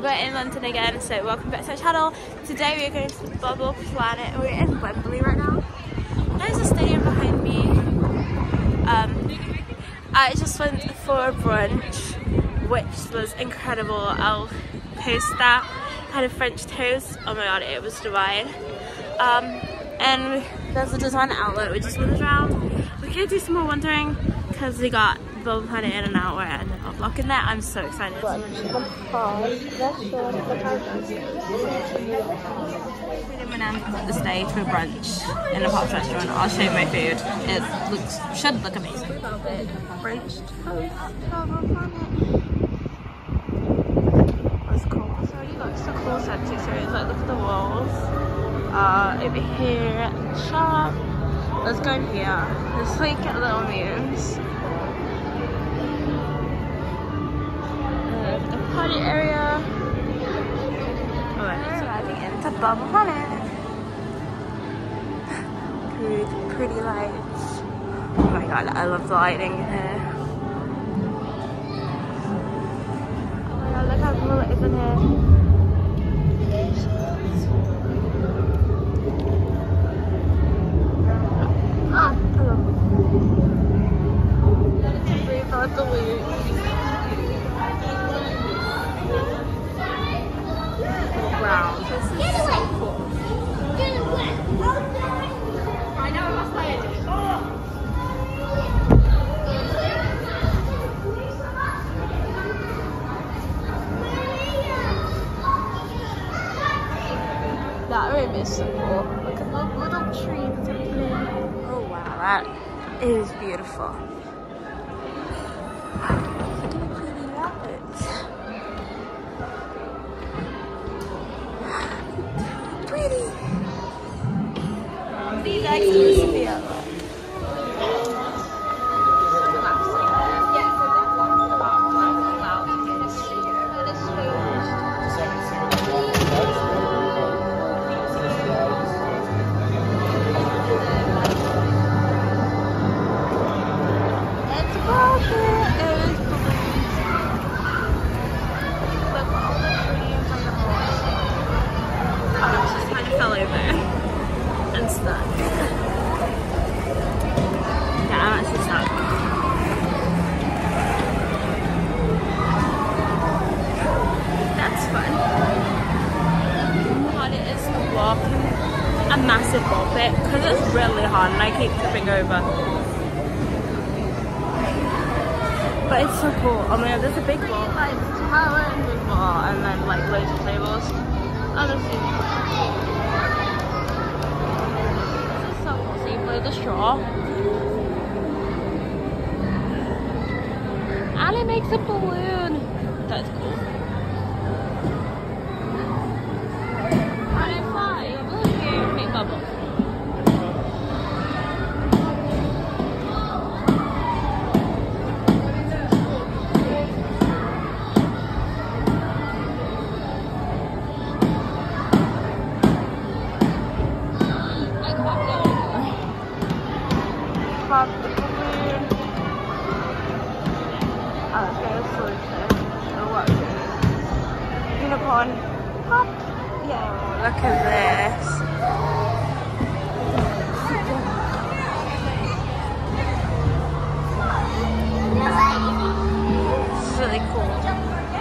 we're in London again, so welcome back to our channel. Today we are going to Bubble Planet. We're in Wembley right now. There's a stadium behind me. Um, I just went for a brunch, which was incredible. I'll post that. Had a French toast. Oh my god, it was divine. Um, and there's a design outlet we just went around. We're gonna do some more wandering because we got Bubble Planet in and then I'll vlog in there. I'm so excited. We went out to stay for brunch in a Pops restaurant. I'll show you my food. It looks should look amazing. Brunch That's cool. So already looks so cool. So it's like look at the walls. Uh, over here, shop. Let's go in here. There's like little moons. Party area. Oh, Alright, we're arriving into Bubble Planet. Pretty, pretty lights. Oh my god, I love the lighting here. Oh my god, look how cool it is in here. That is beautiful. Pretty. Pretty. Be next to Sophia. A massive ball pit because it's really hard and I keep tripping over. But it's so cool. Oh my god, there's a big wall. Like, tower and big wall, and then like loads of tables. Honestly. This is so cool. So you play the straw. It makes a balloon. That's cool. Unicorn. Pop. Yeah. Look at this. It's really cool.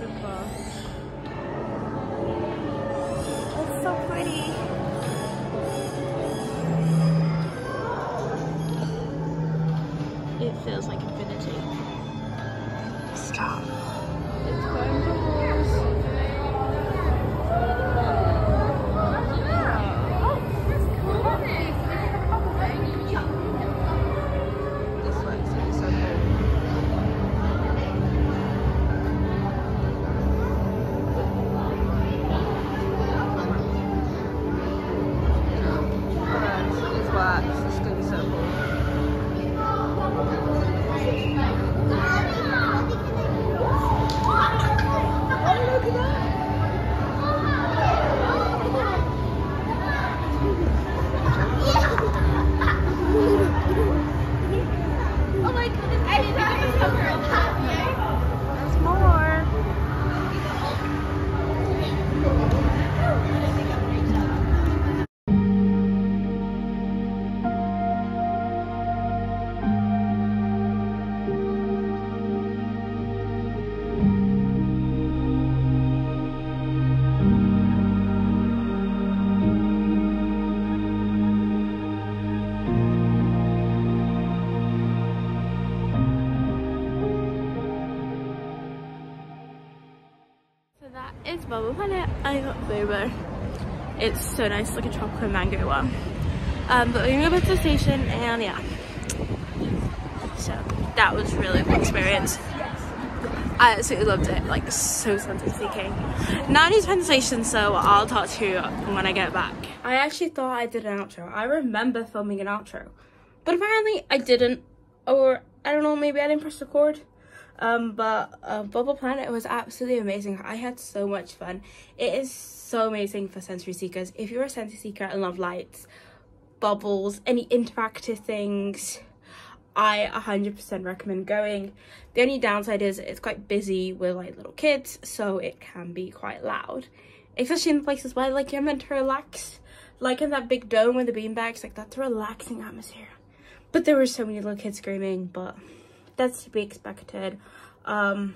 beautiful. It's so pretty. It feels like infinity. Stop. I got. It's so nice, like a chocolate mango one. Um, but we're gonna go to the station and yeah. So that was really cool experience. I absolutely loved it, like so sense seeking. Now I need station, so I'll talk to you when I get back. I actually thought I did an outro. I remember filming an outro, but apparently I didn't, or I don't know, maybe I didn't press record. Um, but uh, Bubble Planet was absolutely amazing. I had so much fun. It is so amazing for sensory seekers. If you're a sensory seeker and love lights, bubbles, any interactive things, I 100% recommend going. The only downside is it's quite busy with like little kids, so it can be quite loud. Especially in places where like you're meant to relax. Like in that big dome with the beanbags, like that's a relaxing atmosphere. But there were so many little kids screaming, but that's to be expected. Um,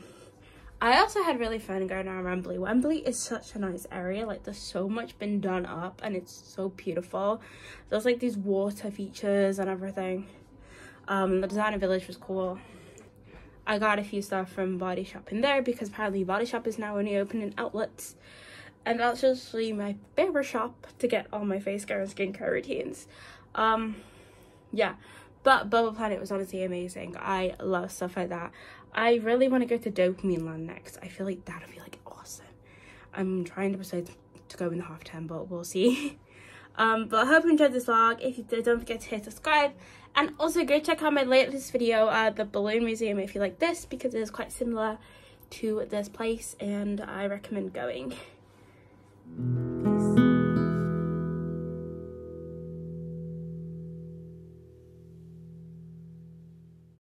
I also had really fun going around Wembley. Wembley is such a nice area. Like there's so much been done up and it's so beautiful. There's like these water features and everything. Um, the designer village was cool. I got a few stuff from Body Shop in there because apparently Body Shop is now only open in outlets. And that's usually my favorite shop to get all my face care and skincare routines. Um, yeah, but Bubble Planet was honestly amazing. I love stuff like that. I really want to go to Dopamine Land next. I feel like that would be like awesome. I'm trying to persuade to go in the half term, but we'll see. um, but I hope you enjoyed this vlog. If you did, don't forget to hit subscribe. And also go check out my latest video, uh, the Balloon Museum, if you like this, because it is quite similar to this place and I recommend going.